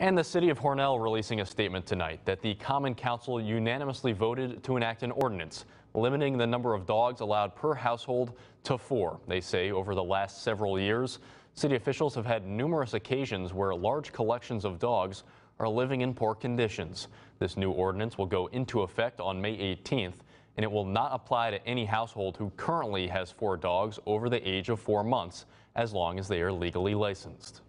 And the city of Hornell releasing a statement tonight that the Common Council unanimously voted to enact an ordinance limiting the number of dogs allowed per household to four. They say over the last several years, city officials have had numerous occasions where large collections of dogs are living in poor conditions. This new ordinance will go into effect on May 18th, and it will not apply to any household who currently has four dogs over the age of four months, as long as they are legally licensed.